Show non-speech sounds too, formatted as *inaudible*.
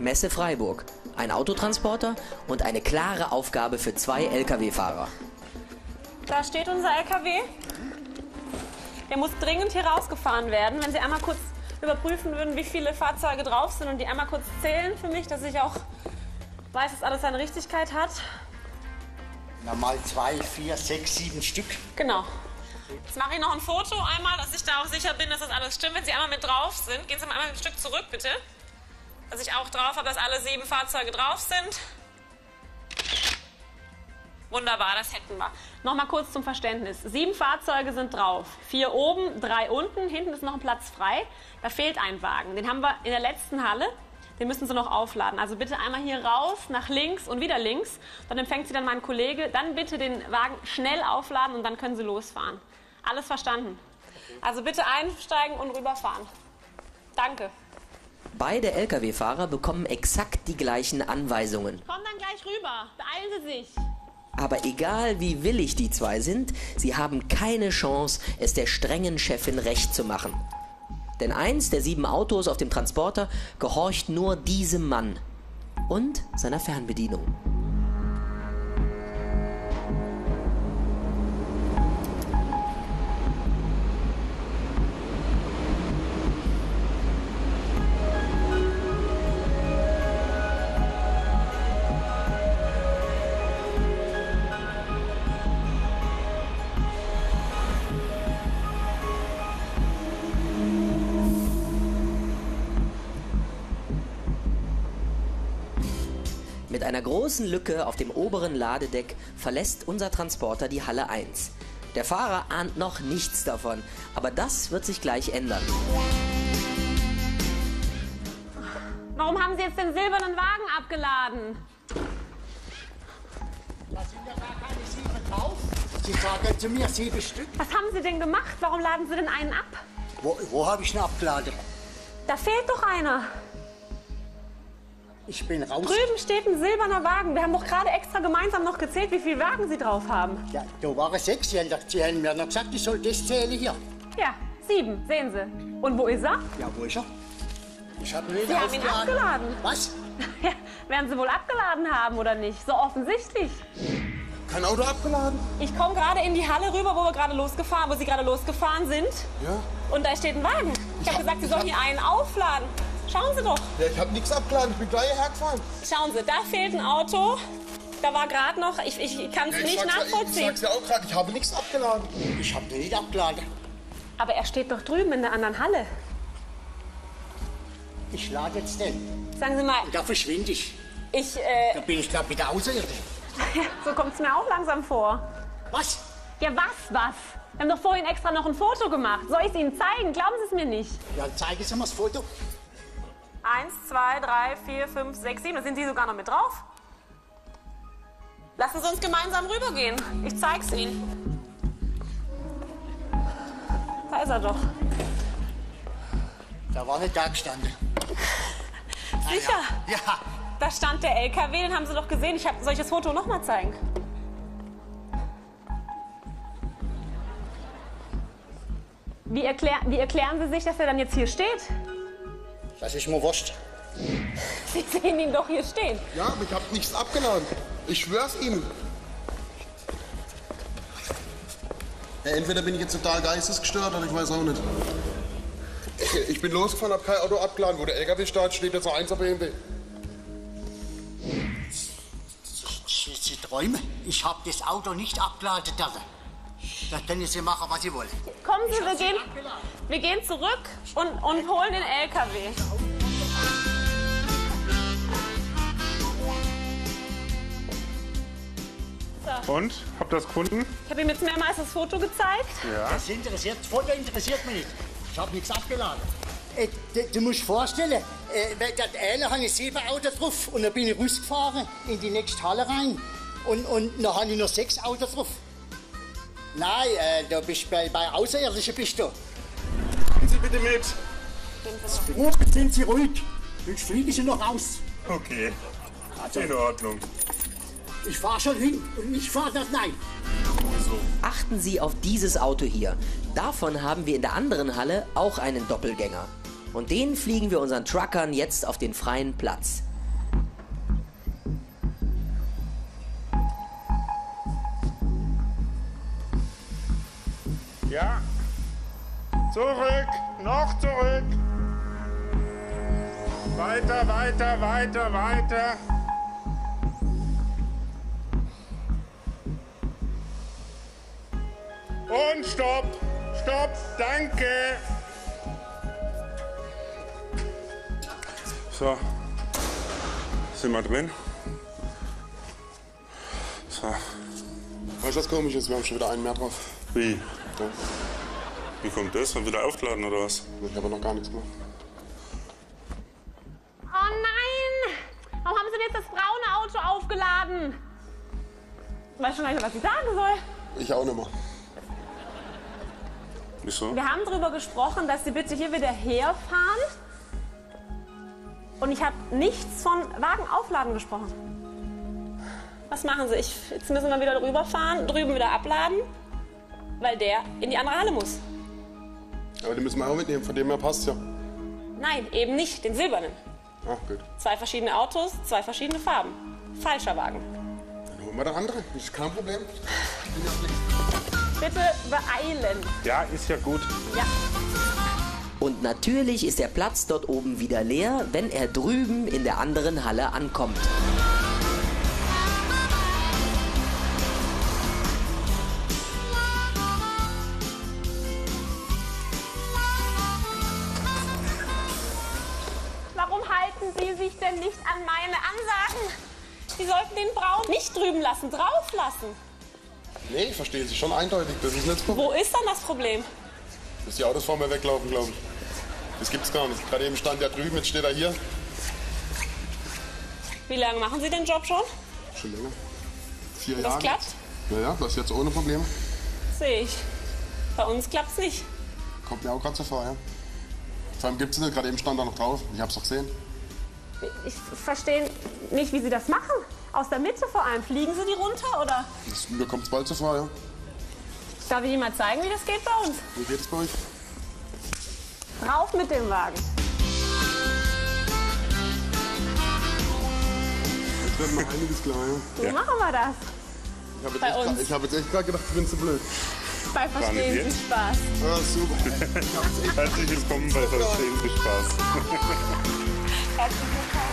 Messe Freiburg, ein Autotransporter und eine klare Aufgabe für zwei Lkw-Fahrer. Da steht unser LKW. Der muss dringend hier rausgefahren werden. Wenn Sie einmal kurz überprüfen würden, wie viele Fahrzeuge drauf sind und die einmal kurz zählen für mich, dass ich auch weiß, dass alles seine Richtigkeit hat. Normal zwei, vier, sechs, sieben Stück. Genau. Jetzt mache ich noch ein Foto einmal, dass ich da auch sicher bin, dass das alles stimmt. Wenn Sie einmal mit drauf sind, gehen Sie mal einmal ein Stück zurück, bitte. Dass ich auch drauf habe, dass alle sieben Fahrzeuge drauf sind. Wunderbar, das hätten wir. Nochmal kurz zum Verständnis. Sieben Fahrzeuge sind drauf. Vier oben, drei unten. Hinten ist noch ein Platz frei. Da fehlt ein Wagen. Den haben wir in der letzten Halle. Den müssen Sie noch aufladen. Also bitte einmal hier raus, nach links und wieder links. Dann empfängt Sie dann mein Kollege. Dann bitte den Wagen schnell aufladen und dann können Sie losfahren. Alles verstanden? Also bitte einsteigen und rüberfahren. Danke. Beide Lkw-Fahrer bekommen exakt die gleichen Anweisungen. Komm dann gleich rüber. Beeilen Sie sich. Aber egal wie willig die zwei sind, sie haben keine Chance, es der strengen Chefin recht zu machen. Denn eins der sieben Autos auf dem Transporter gehorcht nur diesem Mann und seiner Fernbedienung. Mit einer großen Lücke auf dem oberen Ladedeck verlässt unser Transporter die Halle 1. Der Fahrer ahnt noch nichts davon, aber das wird sich gleich ändern. Warum haben Sie jetzt den silbernen Wagen abgeladen? Da sind ja gar keine sieben drauf. Sie sagen zu mir sieben Stück. Was haben Sie denn gemacht? Warum laden Sie denn einen ab? Wo, wo habe ich ihn abgeladen? Da fehlt doch einer. Ich bin raus. Drüben steht ein silberner Wagen. Wir haben doch gerade extra gemeinsam noch gezählt, wie viele Wagen Sie drauf haben. Ja, da waren sechs. Sie haben, mir noch gesagt, ich soll das zählen hier. Ja, sieben, sehen Sie. Und wo ist er? Ja, wo ist er? Ich habe ihn Sie haben ihn abgeladen. Was? *laughs* Ja, werden Sie wohl abgeladen haben oder nicht? So offensichtlich. Kein Auto abgeladen? Ich komme gerade in die Halle rüber, wo wir gerade losgefahren, wo Sie gerade losgefahren sind. Ja. Und da steht ein Wagen. Ich habe gesagt, Sie sollen hier einen aufladen. Schauen Sie doch. ja ich habe nichts abgeladen. Ich bin gleich hergefahren. Schauen Sie, da fehlt ein Auto. Da war gerade noch, ich, ich kann es Ja, ich nicht nachvollziehen. Ich sag's ja auch gerade, ich habe nichts abgeladen. Ich habe den nicht abgeladen. Aber er steht doch drüben in der anderen Halle. Ich lade jetzt den. Sagen Sie mal, Und da verschwinde ich. ich, äh, Da bin ich glaube wieder außerirdisch. *laughs* so kommt es mir auch langsam vor. Was? Ja, was, was? Wir haben doch vorhin extra noch ein Foto gemacht. Soll ich es Ihnen zeigen? Glauben Sie es mir nicht? Ja, zeigen Sie mir das Foto. Eins, zwei, drei, vier, fünf, sechs, sieben. Da sind Sie sogar noch mit drauf. Lassen Sie uns gemeinsam rübergehen. Ich zeig's Ihnen. Da ist er doch. Da war nicht da gestanden. *laughs* Sicher. Ja. Da stand der LKW, den haben Sie doch gesehen. Ich hab, soll ich das Foto noch mal zeigen? Wie, erklär, wie erklären Sie sich, dass er dann jetzt hier steht? Das ist mir wurscht. Sie sehen ihn doch hier stehen. Ja, aber ich habe nichts abgeladen. Ich schwör's Ihnen. Ja, entweder bin ich jetzt total geistesgestört oder ich weiß auch nicht. Ich, bin losgefahren, habe kein Auto abgeladen. Wo der LKW steht, steht jetzt noch eins auf BMW. Sie, Sie träumen. Ich habe das Auto nicht abgeladen. Da. Da können Sie machen, was Sie wollen. Kommen Sie, wir gehen, wir gehen zurück und, und holen den LKW. Und? Habt ihr das gefunden? Ich habe ihm jetzt mehrmals das Foto gezeigt. Das interessiert, das Foto interessiert mich nicht. Ich habe nichts abgeladen. Äh, du, du musst dir vorstellen, äh, das eine haben sieben Autos drauf und dann bin ich rausgefahren in die nächste Halle rein und, und dann habe ich noch sechs Autos drauf. Nein, äh, da bist du bei, bei Außerirdischen bist du. Kommen Sie bitte mit. Ruhe, sind Sie ruhig, sonst fliegen Sie noch raus. Okay. In Ordnung. Ich fahre schon hin und ich fahre das nein. Achten Sie auf dieses Auto hier. Davon haben wir in der anderen Halle auch einen Doppelgänger. Und den fliegen wir unseren Truckern jetzt auf den freien Platz. Ja. Zurück, noch zurück. Weiter, weiter, weiter, weiter. Und stopp, stopp, danke. So, sind wir drin? So, Weißt du, was komisch ist? Wir haben schon wieder einen mehr drauf. wie? Ja. Wie kommt das? Haben wir wieder aufgeladen oder was? Ich habe noch gar nichts gemacht. Oh nein! Warum haben Sie denn jetzt das braune Auto aufgeladen? Ich weiß schon gar nicht, was ich sagen soll. Ich auch nicht mehr. Wieso? Wir haben darüber gesprochen, dass Sie bitte hier wieder herfahren. Und ich habe nichts von Wagen aufladen gesprochen. Was machen Sie? Ich, jetzt müssen wir wieder drüber fahren, drüben wieder abladen, weil der in die andere Halle muss. Aber die müssen wir auch mitnehmen, von dem her passt ja. Nein, eben nicht, den silbernen. Ach gut. Zwei verschiedene Autos, zwei verschiedene Farben. Falscher Wagen. Dann holen wir den andere. Das ist kein Problem. Ich bin ja flexibel. Bitte beeilen. Ja, ist ja gut. Ja. Und natürlich ist der Platz dort oben wieder leer, wenn er drüben in der anderen Halle ankommt. Warum halten Sie sich denn nicht an meine Ansagen? Sie sollten den Braun nicht drüben lassen, drauf lassen. Nee, ich verstehe Sie schon eindeutig. Das ist nicht das Problem. Wo ist dann das Problem? Dass die Autos vor mir weglaufen, glaube ich. Das gibt's gar nicht. Gerade eben stand der drüben, jetzt steht er hier. Wie lange machen Sie den Job schon? Schon länger. Vier Das Jahre. klappt? Ja, ja, das jetzt ohne Probleme. Sehe ich. Bei uns klappt's nicht. Kommt mir auch gerade so vor, ja. Vor allem gibt's nicht, gerade eben stand er noch drauf. Ich hab's doch gesehen. Ich verstehe nicht, wie Sie das machen. Aus der Mitte vor allem. Fliegen Sie die runter oder? Das, mir kommt's bald so vor, ja. Darf ich Ihnen mal zeigen, wie das geht bei uns? Wie geht es bei euch? Rauf mit dem Wagen. Jetzt wird noch einiges klar, ja. So machen wir das. Ich habe jetzt, Bei echt ich hab jetzt echt gerade gedacht, ich bin zu blöd. Bei Verstehen wir? viel Spaß. Ja, super. *laughs* Herzlich willkommen bei Verstehen. Viel Spaß. Herzlich willkommen.